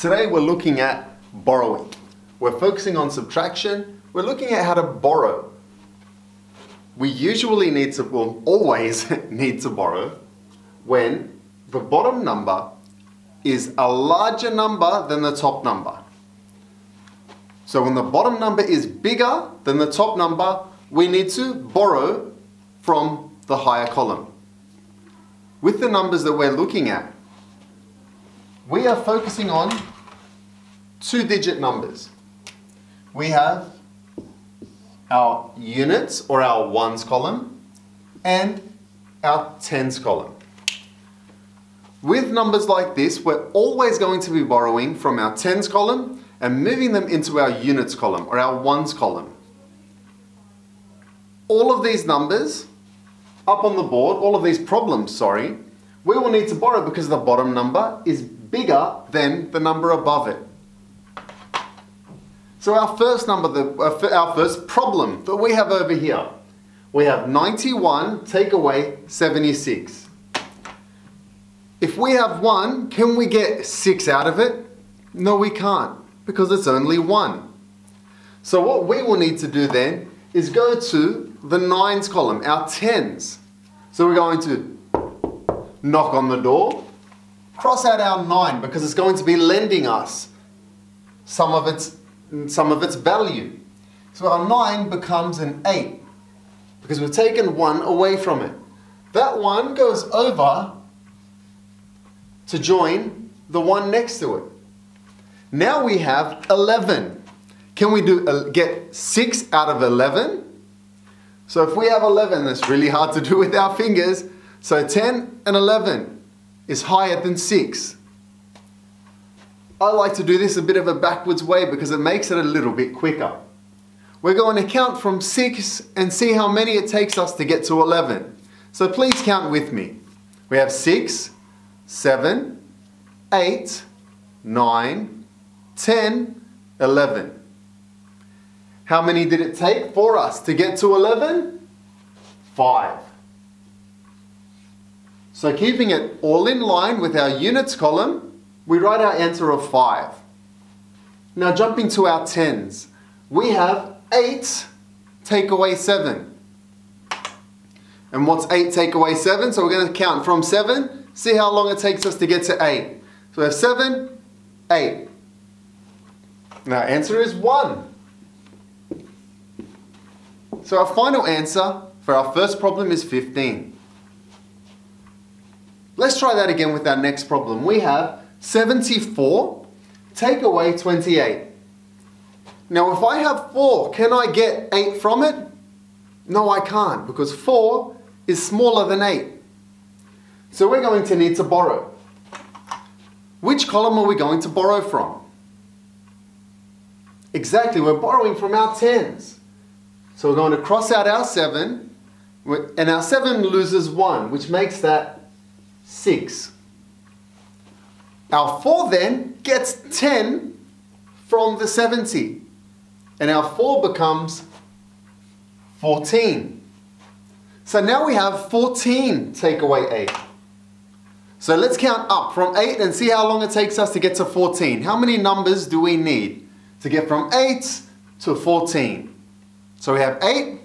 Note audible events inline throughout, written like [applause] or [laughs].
Today we're looking at borrowing. We're focusing on subtraction. We're looking at how to borrow. We usually need to, well, [laughs] always need to borrow when the bottom number is a larger number than the top number. So when the bottom number is bigger than the top number, we need to borrow from the higher column. With the numbers that we're looking at, we are focusing on two digit numbers. We have our units or our ones column and our tens column. With numbers like this, we're always going to be borrowing from our tens column and moving them into our units column or our ones column. All of these numbers up on the board, all of these problems, sorry, we will need to borrow because the bottom number is bigger than the number above it. So our first number, the, uh, our first problem that we have over here, we have 91 take away 76. If we have 1, can we get 6 out of it? No, we can't, because it's only 1. So what we will need to do then is go to the 9s column, our 10s. So we're going to knock on the door, cross out our 9 because it's going to be lending us some of its, some of its value. So our 9 becomes an 8 because we've taken 1 away from it. That 1 goes over to join the one next to it. Now we have 11. Can we do uh, get 6 out of 11? So if we have 11, that's really hard to do with our fingers. So 10 and 11 is higher than 6. I like to do this a bit of a backwards way because it makes it a little bit quicker. We're going to count from 6 and see how many it takes us to get to 11. So please count with me. We have 6, 7, 8, 9, 10, 11. How many did it take for us to get to 11? 5. So keeping it all in line with our units column, we write our answer of 5. Now jumping to our tens, we have 8 take away 7. And what's 8 take away 7? So we're going to count from 7 See how long it takes us to get to 8. So we have 7, 8. Now answer is 1. So our final answer for our first problem is 15. Let's try that again with our next problem. We have 74 take away 28. Now if I have 4, can I get 8 from it? No, I can't because 4 is smaller than 8. So we're going to need to borrow. Which column are we going to borrow from? Exactly, we're borrowing from our tens. So we're going to cross out our 7, and our 7 loses 1, which makes that 6. Our 4 then gets 10 from the 70, and our 4 becomes 14. So now we have 14 take away 8. So let's count up from 8 and see how long it takes us to get to 14. How many numbers do we need to get from 8 to 14? So we have 8,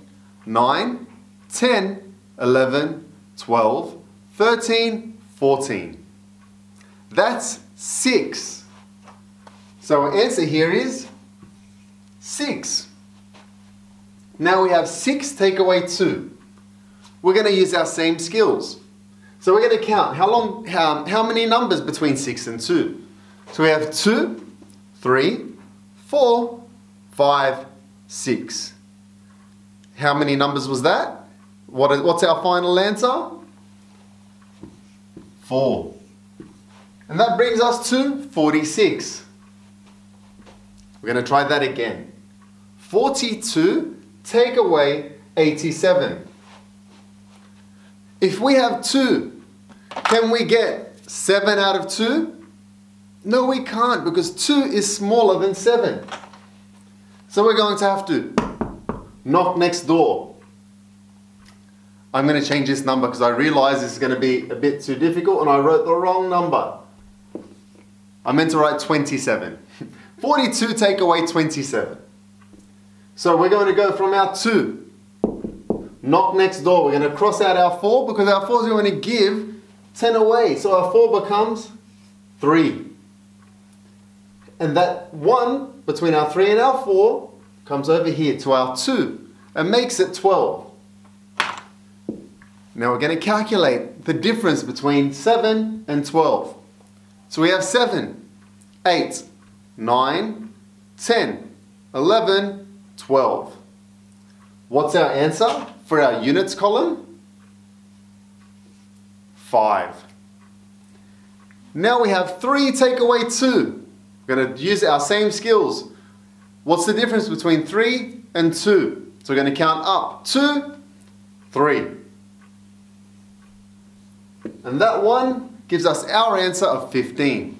9, 10, 11, 12, 13, 14. That's 6. So our answer here is 6. Now we have 6 take away 2. We're going to use our same skills. So we're going to count how long, how, how many numbers between 6 and 2. So we have 2, 3, 4, 5, 6. How many numbers was that? What what's our final answer? 4. And that brings us to 46. We're going to try that again. 42 take away 87. If we have 2 can we get 7 out of 2? No, we can't because 2 is smaller than 7. So we're going to have to knock next door. I'm going to change this number because I realize this is going to be a bit too difficult and I wrote the wrong number. I meant to write 27. [laughs] 42 take away 27. So we're going to go from our 2. Knock next door. We're going to cross out our 4 because our 4 is going to give 10 away. So our 4 becomes 3. And that 1 between our 3 and our 4 comes over here to our 2 and makes it 12. Now we're going to calculate the difference between 7 and 12. So we have 7, 8, 9, 10, 11, 12. What's our answer for our units column? 5. Now we have 3 take away 2. We're going to use our same skills. What's the difference between 3 and 2? So we're going to count up. 2, 3. And that one gives us our answer of 15.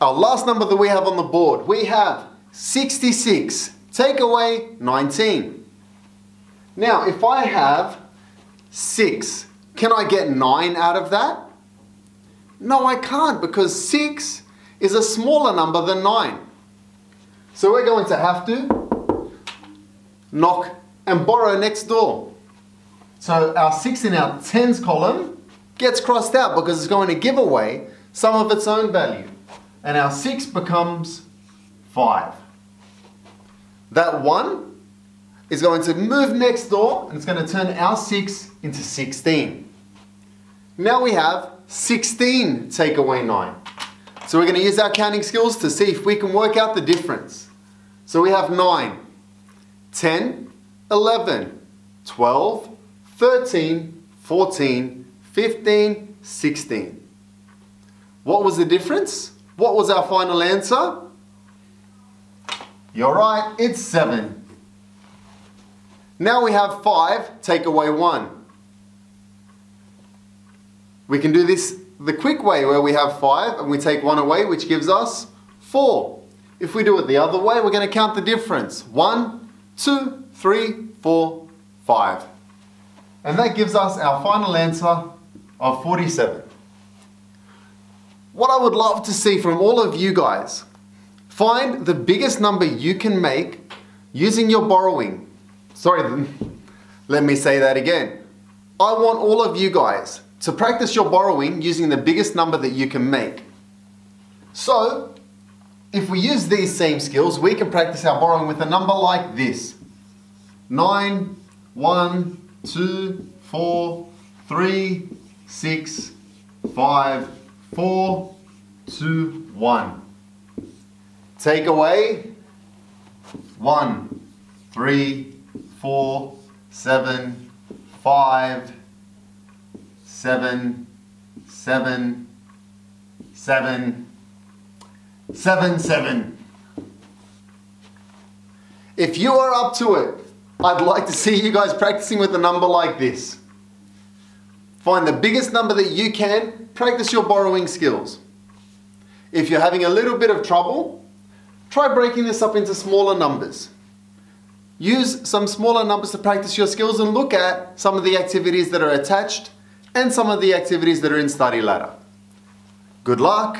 Our last number that we have on the board, we have 66. Take away 19. Now, if I have 6, can I get 9 out of that? No, I can't because 6 is a smaller number than 9. So we're going to have to knock and borrow next door. So our 6 in our tens column gets crossed out because it's going to give away some of its own value. And our 6 becomes 5. That 1 is going to move next door and it's going to turn our 6 into 16. Now we have 16 take away 9. So we're going to use our counting skills to see if we can work out the difference. So we have 9, 10, 11, 12, 13, 14, 15, 16. What was the difference? What was our final answer? You're right, it's 7. Now we have 5, take away 1. We can do this the quick way where we have 5 and we take 1 away which gives us 4. If we do it the other way we're going to count the difference. 1, 2, 3, 4, 5. And that gives us our final answer of 47. What I would love to see from all of you guys, find the biggest number you can make using your borrowing. Sorry, [laughs] let me say that again. I want all of you guys to practice your borrowing using the biggest number that you can make. So, if we use these same skills, we can practice our borrowing with a number like this. 9, 1, two, four, three, six, five, four, two, one. Take away one, three, four, seven, five, seven, seven, seven, seven, seven. If you are up to it, I'd like to see you guys practicing with a number like this. Find the biggest number that you can, practice your borrowing skills. If you're having a little bit of trouble, try breaking this up into smaller numbers. Use some smaller numbers to practice your skills and look at some of the activities that are attached and some of the activities that are in Studyladder. Good luck!